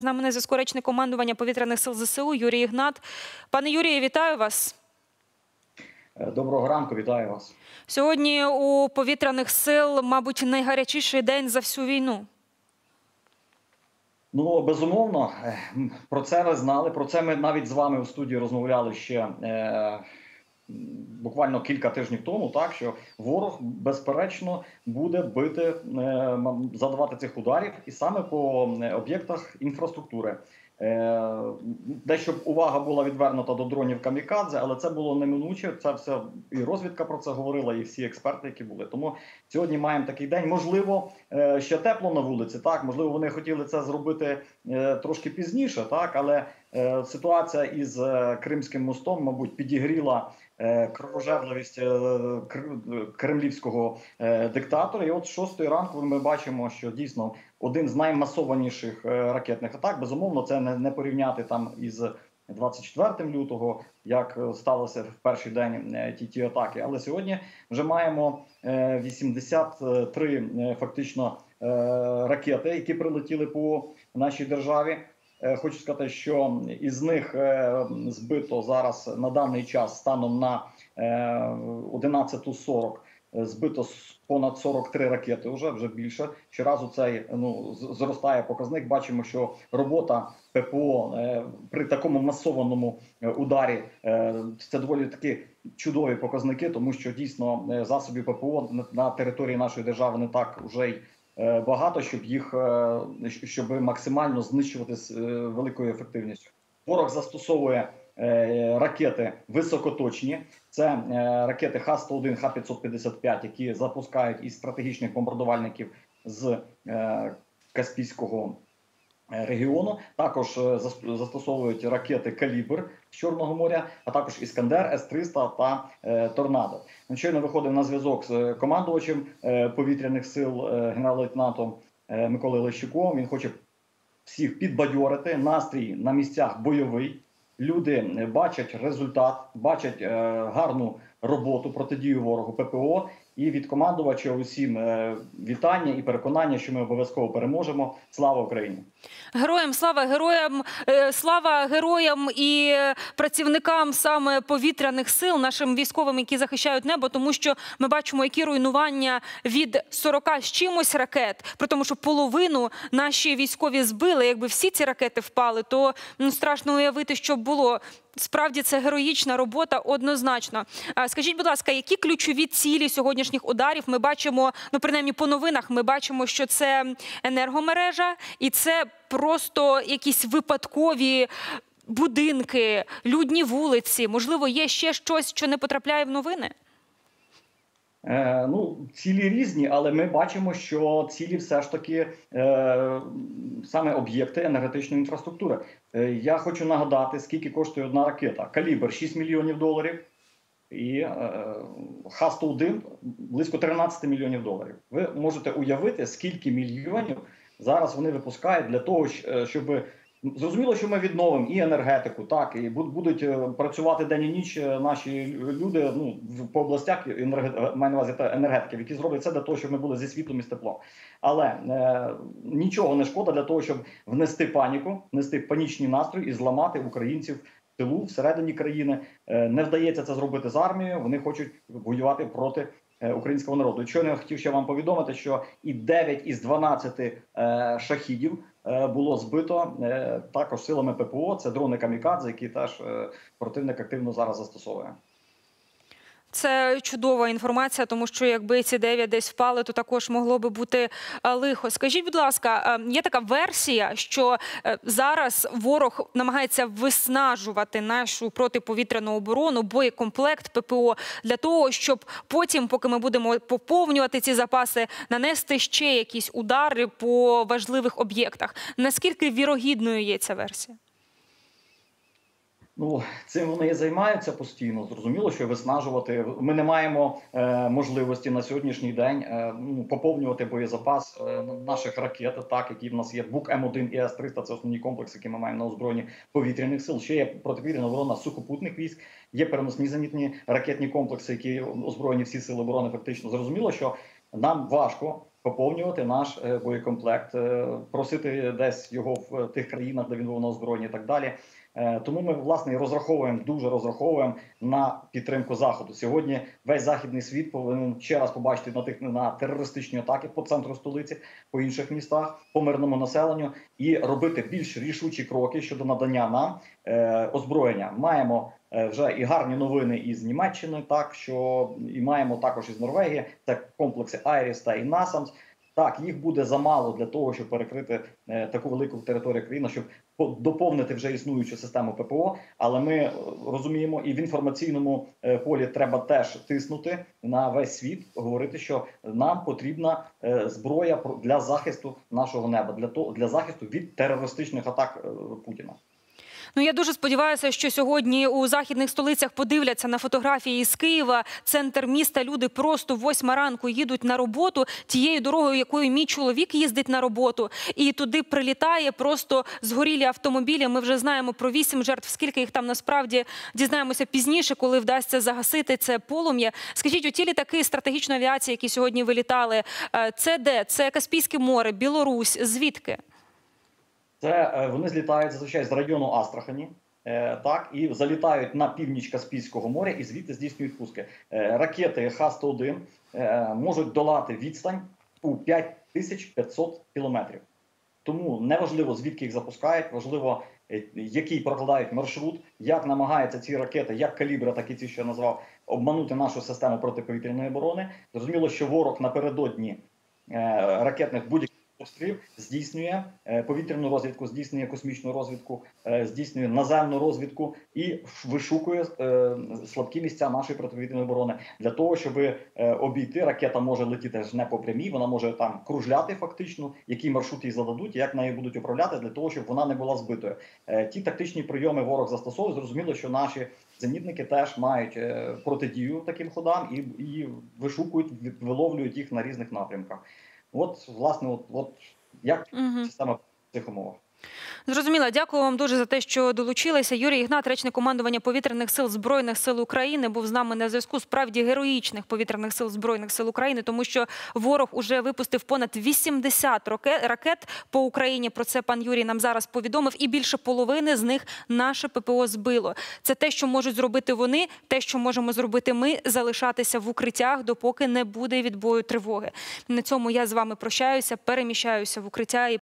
З нами на зв'язку речник командування повітряних сил ЗСУ Юрій Ігнат. Пане Юрію, вітаю вас. Е, Доброго ранку, вітаю вас. Сьогодні у повітряних сил, мабуть, найгарячіший день за всю війну. Ну безумовно, е, про це ви знали. Про це ми навіть з вами у студії розмовляли ще е, буквально кілька тижнів тому. Так що ворог безперечно буде бити, е, м, цих ударів, і саме по е, об'єктах інфраструктури. Дещо увага була відвернута до дронів камікадзе, але це було неминуче. Це все і розвідка про це говорила, і всі експерти, які були. Тому сьогодні маємо такий день. Можливо, е, ще тепло на вулиці. Так, можливо, вони хотіли це зробити трошки пізніше, так але ситуація із Кримським мостом, мабуть, підігріла кровожерливість е, кремлівського е, диктатора. І от шостої ранку ми бачимо, що дійсно один з наймасованіших е, ракетних атак. Безумовно, це не, порівняти там із 24 лютого, як е, сталося в перший день е, ті ті атаки. Але сьогодні вже маємо е, 83 е, фактично е, ракети, які прилетіли по нашій державі. Е, Хочу сказати, що із них е, збито зараз на даний час станом на е, 11.40 е, збито понад 43 ракети. Вже вже більше. Щоразу цей ну зростає показник. Бачимо, що робота ППО при такому масованому ударі це доволі таки чудові показники, тому що дійсно засобів ППО на- території нашої держави не так вже й багато, щоб їх е, щоб максимально знищувати з е, великою ефективністю. Ворог застосовує е, ракети високоточні. Це е, ракети Х-101, Х-555, які запускають із стратегічних бомбардувальників з е, Каспійського е, регіону. Також е, застосовують ракети Калібр з Чорного моря, а також Іскандер, С-300 та е, Торнадо. Щойно виходив на зв'язок з е, командувачем е, повітряних сил е, генерал-лейтенантом е, Миколою Лещуком. Він хоче всіх підбадьорити. Настрій на місцях бойовий. Люди е, бачать результат, бачать е, гарну роботу протидію ворогу ППО. І від командувача усім е, вітання і переконання, що ми обов'язково переможемо. Слава Україні! Героям слава героям, е, слава героям і е, працівникам саме повітряних сил, нашим військовим, які захищають небо, тому що ми бачимо, які руйнування від 40 з чимось ракет. При тому, що половину наші військові збили. Якби всі ці ракети впали, то ну страшно уявити, що було. Справді це героїчна робота однозначно. Скажіть, будь ласка, які ключові цілі сьогоднішніх ударів ми бачимо? Ну принаймні по новинах ми бачимо, що це енергомережа, і це просто якісь випадкові будинки, людні вулиці. Можливо, є ще щось, що не потрапляє в новини. Е, ну, цілі різні, але ми бачимо, що цілі все ж таки е, саме об'єкти енергетичної інфраструктури. Е, я хочу нагадати, скільки коштує одна ракета. Калібр 6 мільйонів доларів. І е, Х-101 близько 13 мільйонів доларів. Ви можете уявити, скільки мільйонів зараз вони випускають для того, е, щоб зрозуміло, що ми відновимо і енергетику, так і буд- будуть е, працювати день і ніч е, наші люди ну по областях енерге- маю на увазі та енергетиків, які зроблять це для того, щоб ми були зі світлом і з теплом. Але е, нічого не шкода для того, щоб внести паніку, внести панічний настрій і зламати українців в тилу всередині країни. Е, Не вдається це зробити з армією. Вони хочуть воювати проти е, українського народу. Щойно я хотів ще вам повідомити, що і 9 із 12 е, шахідів е, було збито е, також силами ППО. Це дрони камікадзе, які теж е, противник активно зараз застосовує. Це чудова інформація, тому що якби ці 9 десь впали, то також могло би бути е, лихо. Скажіть, будь ласка, е, є така версія, що е, зараз ворог намагається виснажувати нашу протиповітряну оборону, боєкомплект ППО для того, щоб потім, поки ми будемо поповнювати ці запаси, нанести ще якісь удари по важливих об'єктах. Наскільки вірогідною є ця версія? Ну цим вони і займаються постійно. Зрозуміло, що виснажувати. Ми не маємо е, можливості на сьогоднішній день е, ну, поповнювати боєзапас е, наших ракет, так які в нас є БУК М1 і С-300 Це основні комплекси, які ми маємо на озброєнні повітряних сил. Ще є протиповітряна оборона сухопутних військ. Є переносні зенітні ракетні комплекси, які озброєні всі сили оборони. Фактично зрозуміло, що нам важко поповнювати наш е, боєкомплект, е, просити десь його в тих країнах, де він був на озброєнні і так далі. Е, Тому ми власне розраховуємо, дуже розраховуємо на підтримку заходу. Сьогодні весь західний світ повинен ще раз побачити на тих на терористичні атаки по центру столиці, по інших містах, по мирному населенню і робити більш рішучі кроки щодо надання нам е, озброєння. Маємо е, вже і гарні новини із Німеччини, так що і маємо також із Норвегії. Це комплекси Айріс та і Насамс. Так, їх буде замало для того, щоб перекрити е, таку велику територію країни, щоб по- доповнити вже існуючу систему ППО. Але ми е, розуміємо, і в інформаційному е, полі треба теж тиснути на весь світ, говорити, що нам потрібна зброя для захисту нашого неба, для того для захисту від терористичних атак Путіна. Ну я дуже сподіваюся, що сьогодні у західних столицях подивляться на фотографії з Києва, центр міста. Люди просто восьма ранку їдуть на роботу тією дорогою, якою мій чоловік їздить на роботу, і туди прилітає просто згорілі автомобілі. Ми вже знаємо про вісім жертв. Скільки їх там насправді дізнаємося пізніше, коли вдасться загасити це полум'я. Скажіть, у ті літаки стратегічної авіації, які сьогодні вилітали, е, це де? Це Каспійське море, Білорусь. Звідки? Це е, вони злітають зазвичай з району Астрахані. е, Так, і залітають на північ Каспійського моря і звідти здійснюють пуски. Е, Ракети Х-101 е, можуть долати відстань у 5500 кілометрів. Тому неважливо, звідки їх запускають, важливо, який прокладають маршрут, як намагаються ці ракети, як калібра, так і ці, що я назвав, обманути нашу систему протиповітряної оборони. Зрозуміло, що ворог напередодні ракетних будь-яких обстрілів здійснює е, повітряну розвідку, здійснює космічну розвідку, е, здійснює наземну розвідку і вишукує е, слабкі місця нашої протиповітряної оборони для того, щоб обійти ракета може летіти ж не по прямій, вона може там кружляти фактично, який маршрут їй зададуть, як нею будуть управляти для того, щоб вона не була збитою. Ті тактичні прийоми ворог застосовує. Зрозуміло, що наші зенітники теж мають протидію таким ходам і, і вишукують, виловлюють їх на різних напрямках. От, власне, от, от як Угу. система в цих умовах. Зрозуміла. Дякую вам дуже за те, що долучилися. Юрій Ігнат, речник командування повітряних сил збройних сил України, був з нами на зв'язку справді героїчних повітряних сил збройних сил України, тому що ворог уже випустив понад 80 ракет по Україні. Про це пан Юрій нам зараз повідомив. І більше половини з них наше ППО збило. Це те, що можуть зробити вони, те, що можемо зробити ми, залишатися в укриттях, допоки не буде відбою тривоги. На цьому я з вами прощаюся, переміщаюся в укриття і